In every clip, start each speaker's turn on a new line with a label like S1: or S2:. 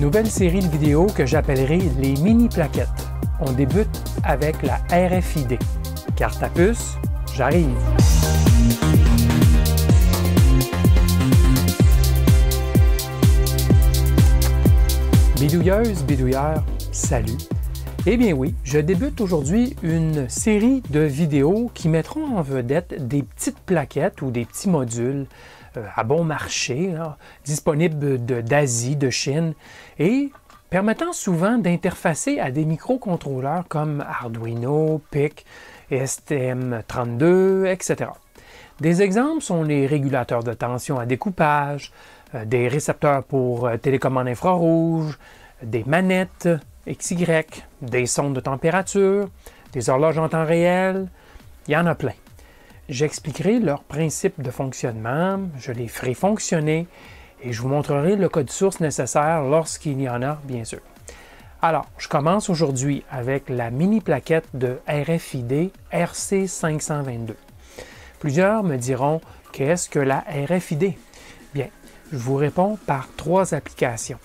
S1: Nouvelle série de vidéos que j'appellerai les mini plaquettes. On débute avec la RFID. Carte à puce, j'arrive. Bidouilleuse, bidouilleur, salut. Eh bien oui, je débute aujourd'hui une série de vidéos qui mettront en vedette des petites plaquettes ou des petits modules à bon marché, disponibles d'Asie, de, Chine, et permettant souvent d'interfacer à des microcontrôleurs comme Arduino, PIC, STM32, etc. Des exemples sont les régulateurs de tension à découpage, euh, des récepteurs pour euh, télécommande infrarouge, des manettes XY, des sondes de température, des horloges en temps réel, il y en a plein. J'expliquerai leur principe de fonctionnement, je les ferai fonctionner et je vous montrerai le code source nécessaire lorsqu'il y en a, bien sûr. Alors, je commence aujourd'hui avec la mini plaquette de RFID RC522. Plusieurs me diront qu'est-ce que la RFID Bien, je vous réponds par trois applications.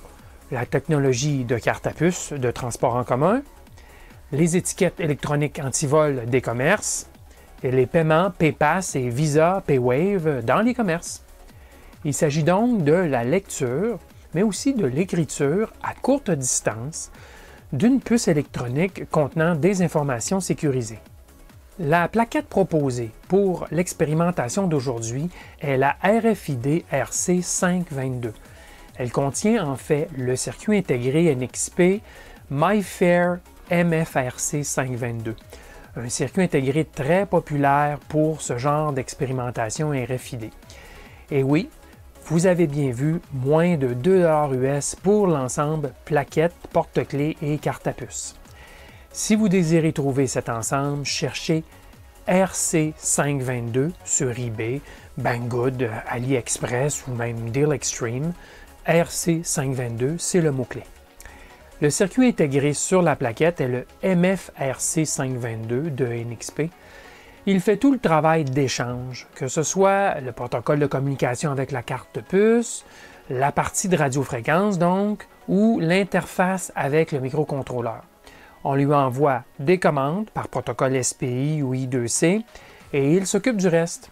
S1: La technologie de carte à puce de transport en commun, les étiquettes électroniques anti-vol des commerces les paiements PayPass et Visa PayWave dans les commerces. Il s'agit donc de la lecture, mais aussi de l'écriture à courte distance d'une puce électronique contenant des informations sécurisées. La plaquette proposée pour l'expérimentation d'aujourd'hui est la RFID RC522. Elle contient en fait le circuit intégré NXP MyFair MFRC 522 un circuit intégré très populaire pour ce genre d'expérimentation RFID. Et oui, vous avez bien vu, moins de 2 US pour l'ensemble plaquettes, porte-clés et carte à puce. Si vous désirez trouver cet ensemble, cherchez RC522 sur eBay, Banggood, AliExpress ou même Deal Extreme. RC522, c'est le mot-clé. Le circuit intégré sur la plaquette est le MFRC522 de NXP. Il fait tout le travail d'échange, que ce soit le protocole de communication avec la carte puce, la partie de radiofréquence donc, ou l'interface avec le microcontrôleur. On lui envoie des commandes par protocole SPI ou I2C et il s'occupe du reste.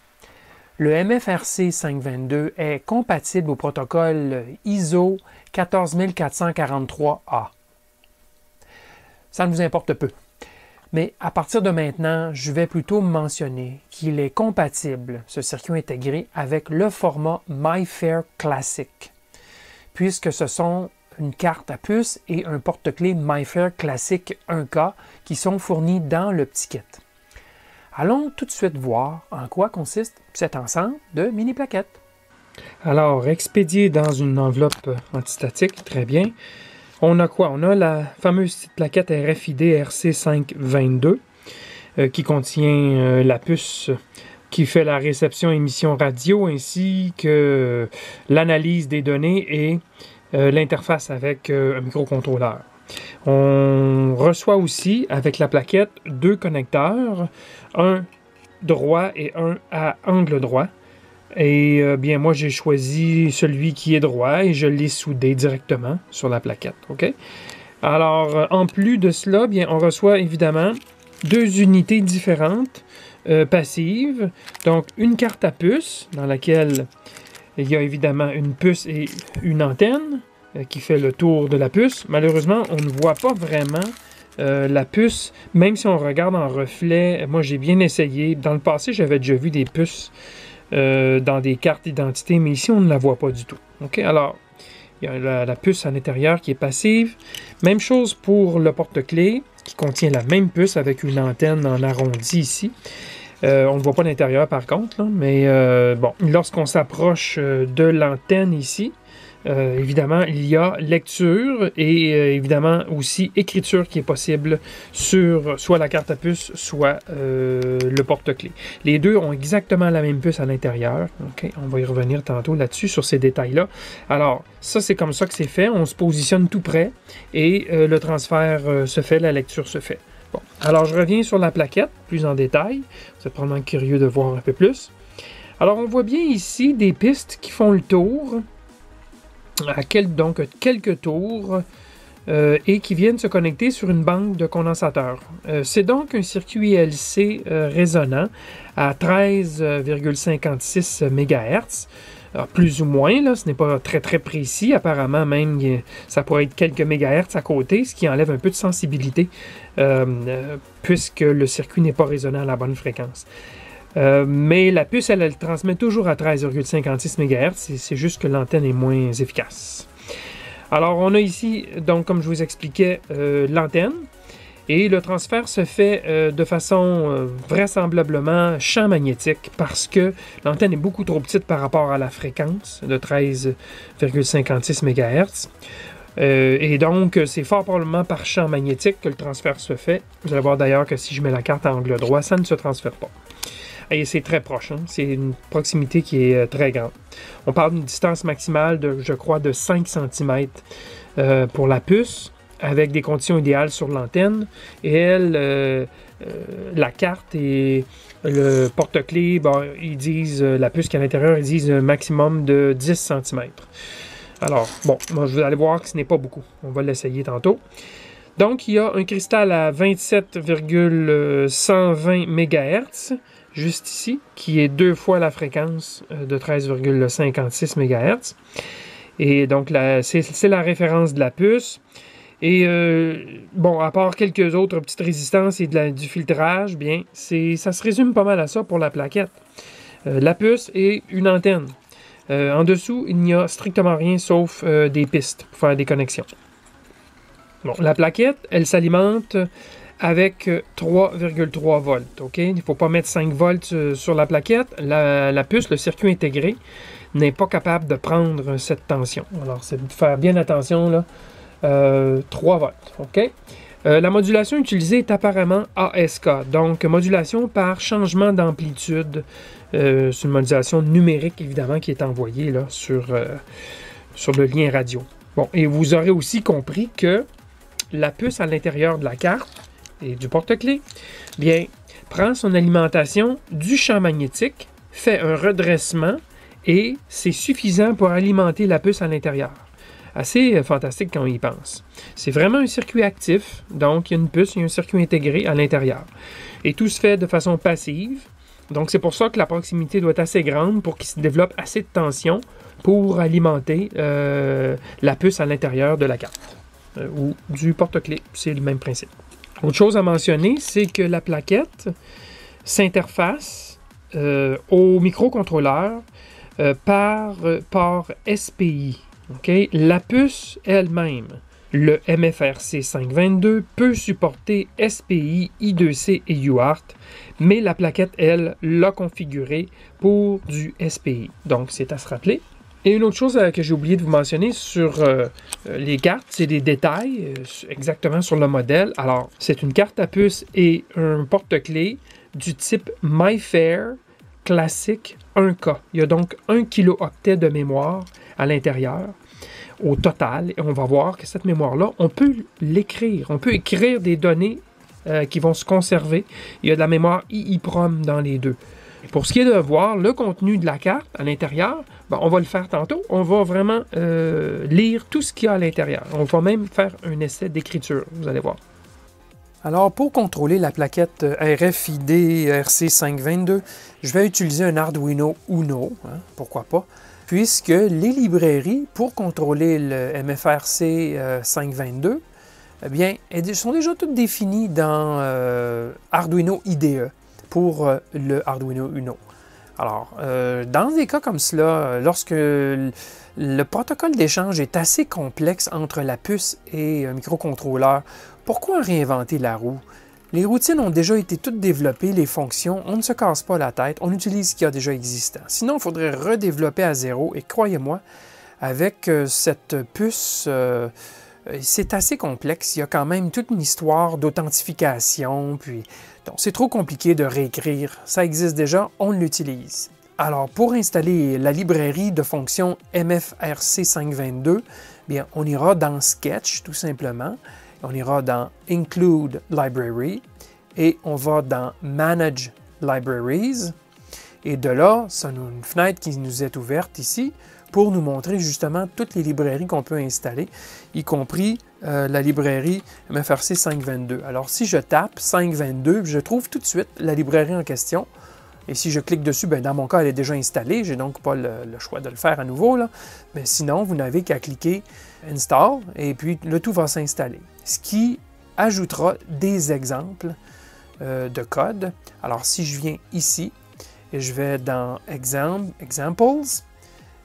S1: Le MFRC 522 est compatible au protocole ISO 14443A ça nous importe peu. Mais à partir de maintenant, je vais plutôt mentionner qu'il est compatible, ce circuit intégré, avec le format MyFair Classic, puisque ce sont une carte à puce et un porte-clés MyFair Classic 1K qui sont fournis dans le petit kit. Allons tout de suite voir en quoi consiste cet ensemble de mini plaquettes. Alors, expédié dans une enveloppe antistatique, très bien. On a quoi? On a la fameuse plaquette RFID RC522 euh, qui contient euh, la puce qui fait la réception émission radio ainsi que l'analyse des données et euh, l'interface avec un microcontrôleur. On reçoit aussi avec la plaquette deux connecteurs, un droit et un à angle droit. Et euh, bien, moi, j'ai choisi celui qui est droit et je l'ai soudé directement sur la plaquette. Alors, euh, en plus de cela, bien, on reçoit évidemment deux unités différentes euh, passives. Donc, une carte à puce dans laquelle il y a évidemment une puce et une antenne qui fait le tour de la puce. Malheureusement, on ne voit pas vraiment la puce, même si on regarde en reflet. Moi, j'ai bien essayé. Dans le passé, j'avais déjà vu des puces euh, dans des cartes d'identité, mais ici, on ne la voit pas du tout. OK? Alors, il y a la, puce à l'intérieur qui est passive. Même chose pour le porte-clés, qui contient la même puce avec une antenne en arrondi ici. Euh, on ne voit pas l'intérieur par contre, mais euh, bon, lorsqu'on s'approche de l'antenne ici, euh, évidemment, il y a lecture et euh, évidemment aussi écriture qui est possible sur soit la carte à puce, soit euh, le porte-clés. Les deux ont exactement la même puce à l'intérieur. On va y revenir tantôt là-dessus, sur ces détails-là. Alors, ça, c'est comme ça que c'est fait. On se positionne tout près et le transfert se fait, la lecture se fait. Bon, alors je reviens sur la plaquette plus en détail. Vous êtes probablement curieux de voir un peu plus. Alors, on voit bien ici des pistes qui font le tour à quel, donc quelques tours euh, et qui viennent se connecter sur une banque de condensateurs. Euh, c'est donc un circuit LC euh, résonnant à 13,56 MHz. plus ou moins, ce n'est pas très très précis. Apparemment, même, ça pourrait être quelques mégahertz à côté, ce qui enlève un peu de sensibilité, puisque le circuit n'est pas résonnant à la bonne fréquence. Mais la puce, elle, transmet toujours à 13,56 MHz, c'est juste que l'antenne est moins efficace. Alors, on a ici, donc, comme je vous expliquais, euh, l'antenne. Et le transfert se fait euh, de façon euh, vraisemblablement champ magnétique parce que l'antenne est beaucoup trop petite par rapport à la fréquence de 13,56 MHz. et donc, c'est fort probablement par champ magnétique que le transfert se fait. Vous allez voir d'ailleurs que si je mets la carte à angle droit, ça ne se transfère pas. Et c'est très proche. Hein. C'est une proximité qui est euh, très grande. On parle d'une distance maximale de, je crois, de 5 cm euh, pour la puce, avec des conditions idéales sur l'antenne. Et elle, euh, la carte et le porte-clés, ils disent, la puce qui est à l'intérieur, ils disent un maximum de 10 cm. Alors, bon, moi, je vais aller voir que ce n'est pas beaucoup. On va l'essayer tantôt. Donc, il y a un cristal à 27,120 MHz juste ici, qui est deux fois la fréquence euh, de 13,56 MHz. Et donc, c'est la référence de la puce. Et euh, bon, à part quelques autres petites résistances et du filtrage, bien, ça se résume pas mal à ça pour la plaquette. Euh, la puce et une antenne. en dessous, il n'y a strictement rien sauf des pistes pour faire des connexions. Bon, la plaquette, elle s'alimente avec 3,3 volts. OK? Il ne faut pas mettre 5 volts euh, sur la plaquette. La, puce, le circuit intégré, n'est pas capable de prendre cette tension. Alors, c'est de faire bien attention, là. 3 euh, volts. Euh, la modulation utilisée est apparemment ASK, donc modulation par changement d'amplitude. c'est une modulation numérique, évidemment, qui est envoyée sur, sur le lien radio. Bon, et vous aurez aussi compris que la puce à l'intérieur de la carte et du porte-clés, bien, prend son alimentation du champ magnétique, fait un redressement et c'est suffisant pour alimenter la puce à l'intérieur. Assez euh, fantastique quand on y pense. C'est vraiment un circuit actif, donc il y a une puce, il y a un circuit intégré à l'intérieur. Et tout se fait de façon passive. Donc c'est pour ça que la proximité doit être assez grande pour qu'il se développe assez de tension pour alimenter euh, la puce à l'intérieur de la carte euh, ou du porte-clés. C'est le même principe. Autre chose à mentionner, c'est que la plaquette s'interface euh, au microcontrôleur euh, par euh, port SPI. La puce elle-même, le MFRC 522, peut supporter SPI, I2C et UART, mais la plaquette, elle, l'a configuré pour du SPI. Donc, c'est à se rappeler. Et une autre chose euh, que j'ai oublié de vous mentionner sur euh, euh, les cartes, c'est des détails exactement sur le modèle. Alors, c'est une carte à puce et un porte-clés du type MyFair classique 1K. Il y a donc 1 kilo-octet de mémoire à l'intérieur au total. Et on va voir que cette mémoire-là, on peut l'écrire. On peut écrire des données qui vont se conserver. Il y a de la mémoire EEPROM dans les deux. Pour ce qui est de voir le contenu de la carte à l'intérieur, ben, on va le faire tantôt. On va vraiment euh, lire tout ce qu'il y a à l'intérieur. On va même faire un essai d'écriture, vous allez voir. Alors, pour contrôler la plaquette RFID RC522, je vais utiliser un Arduino Uno, hein, pourquoi pas, puisque les librairies pour contrôler le MFRC 522, eh bien, elles sont déjà toutes définies dans euh, Arduino IDE pour euh, le Arduino Uno. Alors, euh, dans des cas comme cela, lorsque le protocole d'échange est assez complexe entre la puce et un microcontrôleur, pourquoi réinventer la roue? Les routines ont déjà été toutes développées, les fonctions, on ne se casse pas la tête, on utilise ce qui a déjà existant. Sinon, il faudrait redévelopper à zéro et croyez-moi, avec euh, cette puce, c'est assez complexe. Il y a quand même toute une histoire d'authentification, puis donc, c'est trop compliqué de réécrire. Ça existe déjà, on l'utilise. Alors, pour installer la librairie de fonctions MFRC 522, bien, on ira dans Sketch, tout simplement. On ira dans Include Library et on va dans Manage Libraries. Et de là, c'est une fenêtre qui nous est ouverte ici pour nous montrer justement toutes les librairies qu'on peut installer, y compris euh, la librairie MFRC 522. Alors si je tape 522, je trouve tout de suite la librairie en question. Et si je clique dessus, ben, dans mon cas, elle est déjà installée. J'ai donc pas le, choix de le faire à nouveau. Mais sinon, vous n'avez qu'à cliquer Install et puis le tout va s'installer. Ce qui ajoutera des exemples euh, de code. Alors si je viens ici et je vais dans Exam, Examples,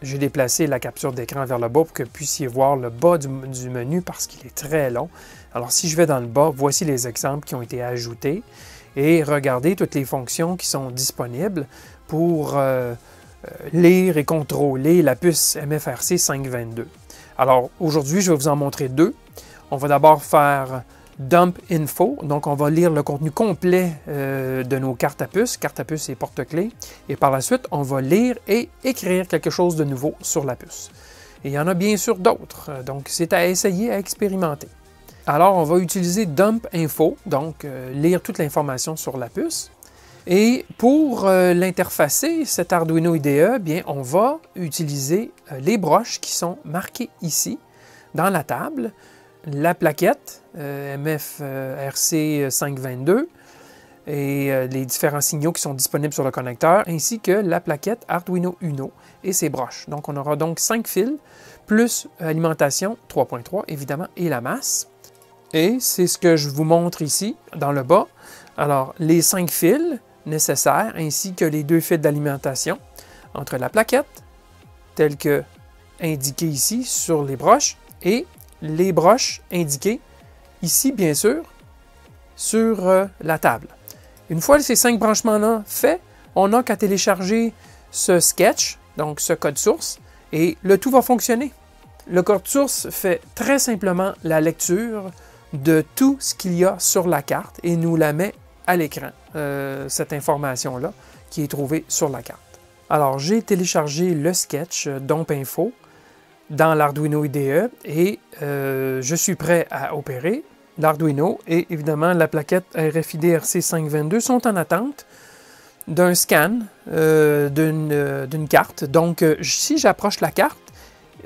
S1: j'ai déplacé la capture d'écran vers le bas pour que vous puissiez voir le bas du, menu parce qu'il est très long. Alors si je vais dans le bas, voici les exemples qui ont été ajoutés et regardez toutes les fonctions qui sont disponibles pour euh, euh, lire et contrôler la puce MFRC 522. Alors aujourd'hui, je vais vous en montrer deux. On va d'abord faire dump info, donc on va lire le contenu complet euh, de nos cartes à puce, cartes à puce et porte-clés, et par la suite, on va lire et écrire quelque chose de nouveau sur la puce. Et il y en a bien sûr d'autres, euh, donc c'est à essayer, à expérimenter. Alors, on va utiliser dump info, donc euh, lire toute l'information sur la puce. Et pour l'interfacer, cet Arduino IDE, bien, on va utiliser les broches qui sont marquées ici, dans la table la plaquette euh, MFRC 522 et euh, les différents signaux qui sont disponibles sur le connecteur, ainsi que la plaquette Arduino Uno et ses broches. Donc, on aura donc 5 fils, plus alimentation 3.3, évidemment, et la masse. Et c'est ce que je vous montre ici, dans le bas. Alors, les 5 fils nécessaires, ainsi que les deux fils d'alimentation entre la plaquette, telle que indiquée ici sur les broches, et les broches indiquées ici, bien sûr, sur euh, la table. Une fois ces cinq branchements-là faits, on n'a qu'à télécharger ce sketch, donc ce code source, et le tout va fonctionner. Le code source fait très simplement la lecture de tout ce qu'il y a sur la carte et nous la met à l'écran, euh, cette information-là qui est trouvée sur la carte. Alors, j'ai téléchargé le sketch euh, Domp Info dans l'Arduino IDE et euh, je suis prêt à opérer. L'Arduino et évidemment la plaquette RFID RC522 sont en attente d'un scan euh, euh, d'une carte. Donc, si j'approche la carte,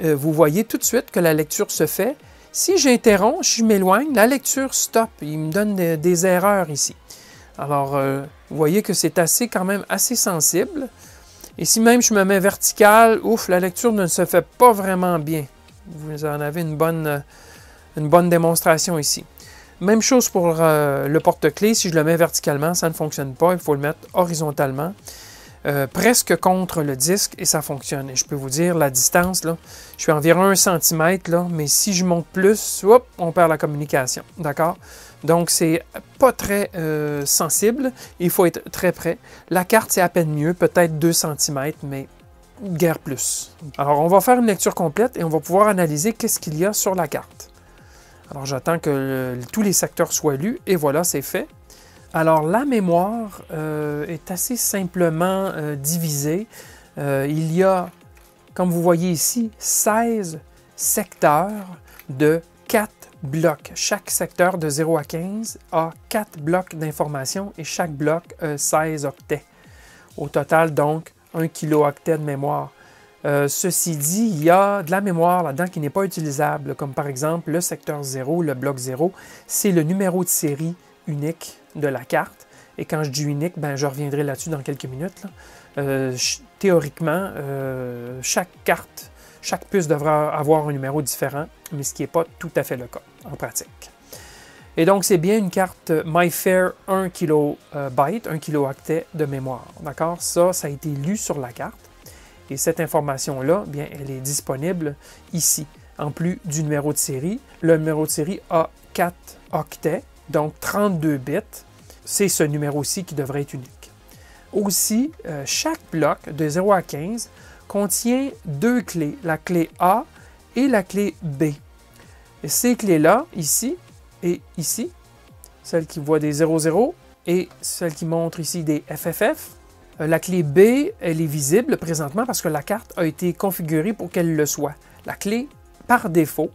S1: vous voyez tout de suite que la lecture se fait. Si j'interromps, je m'éloigne, la lecture stop. Il me donne des, des erreurs ici. Alors, vous voyez que c'est assez quand même assez sensible. Et si même je me mets vertical, ouf, la lecture ne se fait pas vraiment bien. Vous en avez une bonne, une bonne démonstration ici. Même chose pour euh, le porte-clés. Si je le mets verticalement, ça ne fonctionne pas. Il faut le mettre horizontalement, euh, presque contre le disque, et ça fonctionne. Et je peux vous dire, la distance, là, je suis environ un centimètre, là, mais si je monte plus, hop, on perd la communication. D'accord? Donc, c'est pas très euh, sensible. Il faut être très près. La carte, c'est à peine mieux, peut-être 2 cm, mais guère plus. Alors, on va faire une lecture complète et on va pouvoir analyser qu'est-ce qu'il y a sur la carte. Alors, j'attends que tous les secteurs soient lus et voilà, c'est fait. Alors, la mémoire euh, est assez simplement euh, divisée. il y a, comme vous voyez ici, 16 secteurs de 4 blocs. Chaque secteur de 0 à 15 a 4 blocs d'information et chaque bloc a 16 octets. Au total, donc, 1 kilooctet de mémoire. Euh, ceci dit, il y a de la mémoire là-dedans qui n'est pas utilisable, comme par exemple le secteur 0, le bloc 0, c'est le numéro de série unique de la carte. Et quand je dis unique, ben, je reviendrai là-dessus dans quelques minutes. Euh, théoriquement, euh, chaque carte, chaque puce devra avoir un numéro différent, mais ce qui n'est pas tout à fait le cas en pratique. Et donc, c'est bien une carte MyFair 1 KB, 1 kilooctet de mémoire. D'accord? Ça, ça a été lu sur la carte. Et cette information-là, bien, elle est disponible ici, en plus du numéro de série. Le numéro de série a 4 octets, donc 32 bits. C'est ce numéro-ci qui devrait être unique. Aussi, euh, chaque bloc de 0 à 15 contient deux clés, la clé A et la clé B ces clés-là, ici et ici, celle qui voit des 00 et celle qui montre ici des FFF, euh, la clé B, elle est visible présentement parce que la carte a été configurée pour qu'elle le soit. La clé, par défaut,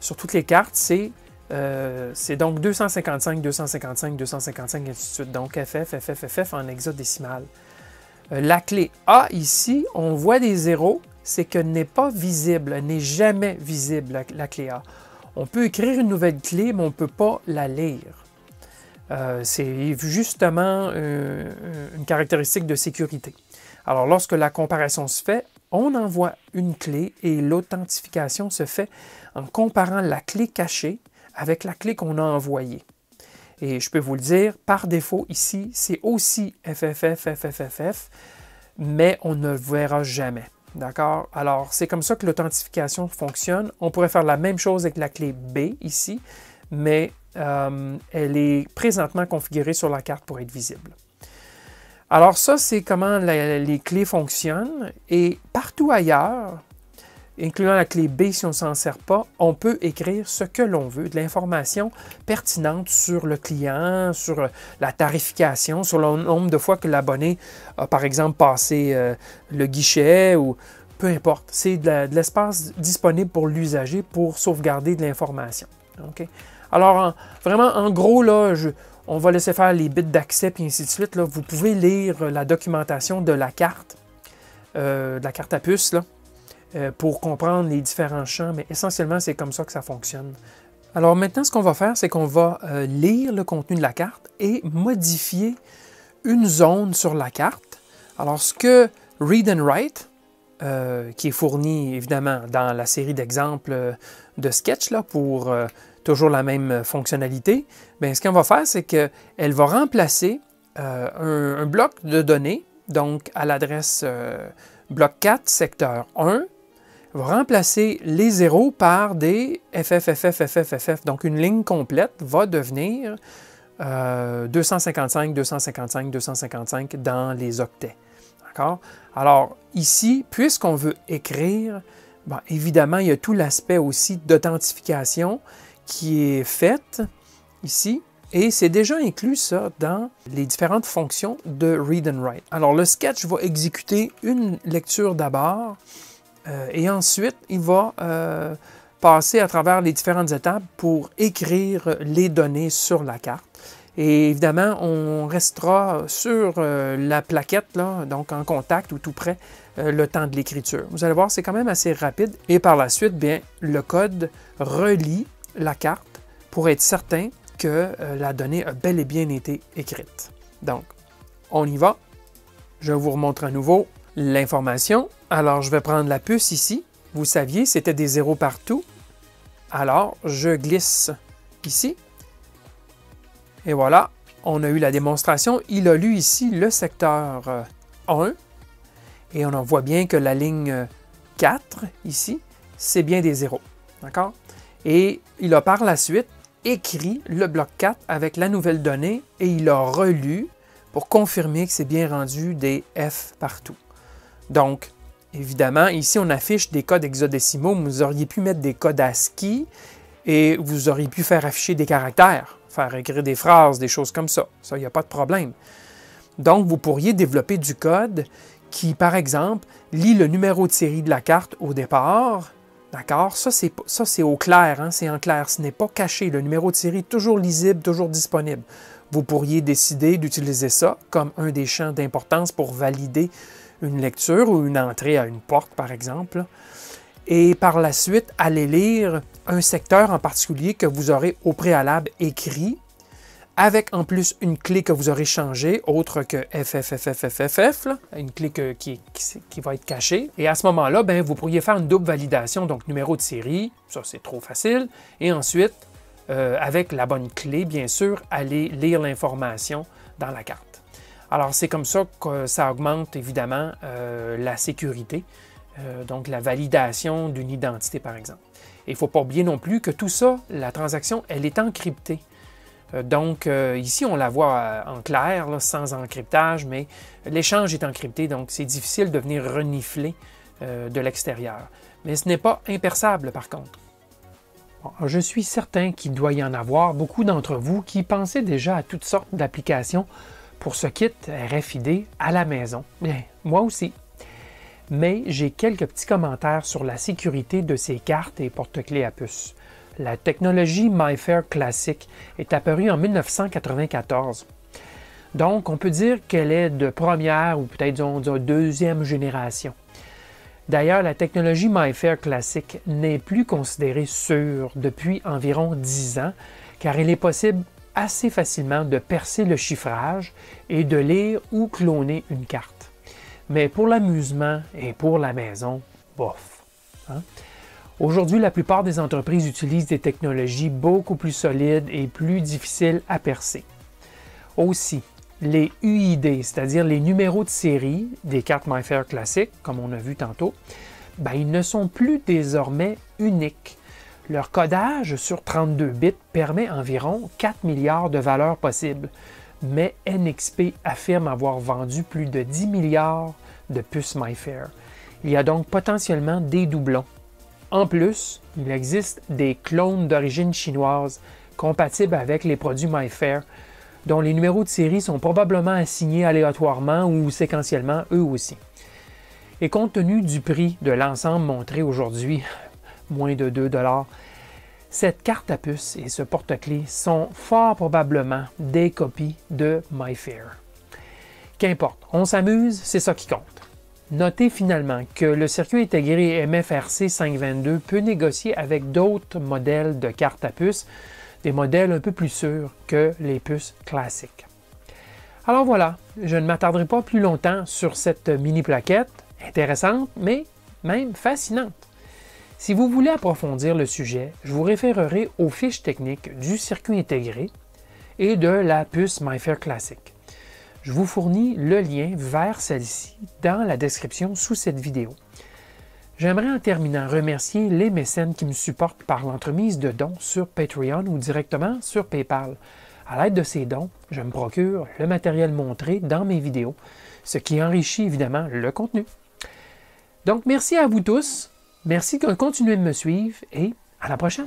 S1: sur toutes les cartes, c'est euh, donc 255, 255, 255, ainsi de suite. Donc FF, FF, FF en hexadécimal. Euh, la clé A ici, on voit des zéros, c'est qu'elle n'est pas visible, n'est jamais visible, la, clé A. On peut écrire une nouvelle clé, mais on ne peut pas la lire. Euh, c'est justement euh, une caractéristique de sécurité. Alors, lorsque la comparaison se fait, on envoie une clé et l'authentification se fait en comparant la clé cachée avec la clé qu'on a envoyée. Et je peux vous le dire, par défaut, ici, c'est aussi FFF, mais on ne le verra jamais. D'accord? Alors, c'est comme ça que l'authentification fonctionne. On pourrait faire la même chose avec la clé B ici, mais euh, elle est présentement configurée sur la carte pour être visible. Alors ça, c'est comment les clés fonctionnent. Et partout ailleurs, incluant la clé B si on ne s'en sert pas, on peut écrire ce que l'on veut, de l'information pertinente sur le client, sur la tarification, sur le nombre de fois que l'abonné a par exemple passé euh, le guichet ou peu importe. C'est de l'espace disponible pour l'usager pour sauvegarder de l'information. Alors, vraiment, en gros, là, on va laisser faire les bits d'accès et ainsi de suite. Vous pouvez lire la documentation de la carte, euh, de la carte à puce, là, euh, pour comprendre les différents champs, mais essentiellement, c'est comme ça que ça fonctionne. Alors maintenant, ce qu'on va faire, c'est qu'on va euh, lire le contenu de la carte et modifier une zone sur la carte. Alors, ce que Read and Write, euh, qui est fourni évidemment dans la série d'exemples de sketch là, pour toujours la même fonctionnalité, bien, ce qu'on va faire, c'est qu'elle va remplacer un, bloc de données, donc à l'adresse bloc 4, secteur 1, va remplacer les zéros par des FFFFFFF. Donc, une ligne complète va devenir 255, 255, 255 dans les octets. D'accord? Alors, ici, puisqu'on veut écrire, ben, évidemment, il y a tout l'aspect aussi d'authentification qui est fait ici. Et c'est déjà inclus ça dans les différentes fonctions de Read and Write. Alors le sketch va exécuter une lecture d'abord euh, et ensuite, il va euh, passer à travers les différentes étapes pour écrire les données sur la carte. Et évidemment, on restera sur euh, la plaquette, donc en contact ou tout près, le temps de l'écriture. Vous allez voir, c'est quand même assez rapide. Et par la suite, bien, le code relie la carte pour être certain que la donnée a bel et bien été écrite. Donc, on y va. Je vous remontre à nouveau l'information. Alors, je vais prendre la puce ici. Vous saviez, c'était des zéros partout. Alors, je glisse ici. Et voilà, on a eu la démonstration. Il a lu ici le secteur 1. Euh, Et on en voit bien que la ligne 4, ici, c'est bien des zéros. D'accord? Et il a par la suite écrit le bloc 4 avec la nouvelle donnée et il a relu pour confirmer que c'est bien rendu des F partout. Donc, évidemment, ici, on affiche des codes hexadécimaux. Vous auriez pu mettre des codes ASCII et vous auriez pu faire afficher des caractères, faire écrire des phrases, des choses comme ça. Ça, il n'y a pas de problème. Donc, vous pourriez développer du code qui, par exemple, lit le numéro de série de la carte au départ. D'accord? Ça, c'est au clair, hein? c'est en clair. Ce n'est pas caché. Le numéro de série est toujours lisible, toujours disponible. Vous pourriez décider d'utiliser ça comme un des champs d'importance pour valider une lecture ou une entrée à une porte, par exemple, et par la suite, aller lire un secteur en particulier que vous aurez au préalable écrit, avec en plus une clé que vous aurez changée, autre que FFFFFF, une clé qui, qui, va être cachée. Et à ce moment-là, ben, vous pourriez faire une double validation, donc numéro de série, ça c'est trop facile, et ensuite, euh, avec la bonne clé, bien sûr, aller lire l'information dans la carte. Alors, c'est comme ça que ça augmente évidemment euh, la sécurité, euh, donc la validation d'une identité, par exemple. il ne faut pas oublier non plus que tout ça, la transaction, elle est encryptée. Euh, donc, ici, on la voit en clair, sans encryptage, mais l'échange est encrypté, donc c'est difficile de venir renifler de l'extérieur. Mais ce n'est pas impersable, par contre. je suis certain qu'il doit y en avoir beaucoup d'entre vous qui pensaient déjà à toutes sortes d'applications pour ce kit RFID à la maison. Moi aussi. Mais j'ai quelques petits commentaires sur la sécurité de ces cartes et porte-clés à puce. La technologie MyFair Classic est apparue en 1994. Donc, on peut dire qu'elle est de première ou peut-être de deuxième génération. D'ailleurs, la technologie MyFair classique n'est plus considérée sûre depuis environ 10 ans, car il est possible assez facilement de percer le chiffrage et de lire ou cloner une carte. Mais pour l'amusement et pour la maison, bof. Hein? Aujourd'hui, la plupart des entreprises utilisent des technologies beaucoup plus solides et plus difficiles à percer. Aussi, les UID, c'est-à-dire les numéros de série des cartes MyFair classiques, comme on a vu tantôt, ben, ils ne sont plus désormais uniques. Leur codage sur 32 bits permet environ 4 milliards de valeurs possibles, mais NXP affirme avoir vendu plus de 10 milliards de puces MyFair. Il y a donc potentiellement des doublons. En plus, il existe des clones d'origine chinoise compatibles avec les produits MyFair, dont les numéros de série sont probablement assignés aléatoirement ou séquentiellement eux aussi. Et compte tenu du prix de l'ensemble montré aujourd'hui, moins de 2 cette carte à puce et ce porte-clés sont fort probablement des copies de MyFair. Qu'importe, on s'amuse, c'est ça qui compte. Notez finalement que le circuit intégré MFRC 522 peut négocier avec d'autres modèles de cartes à puce des modèles un peu plus sûrs que les puces classiques. Alors voilà, je ne m'attarderai pas plus longtemps sur cette mini plaquette, intéressante, mais même fascinante. Si vous voulez approfondir le sujet, je vous référerai aux fiches techniques du circuit intégré et de la puce MyFair Classic. Je vous fournis le lien vers celle-ci dans la description sous cette vidéo. J'aimerais en terminant remercier les mécènes qui me supportent par l'entremise de dons sur Patreon ou directement sur PayPal. À l'aide de ces dons, je me procure le matériel montré dans mes vidéos, ce qui enrichit évidemment le contenu. Donc merci à vous tous, merci de continuer de me suivre et à la prochaine.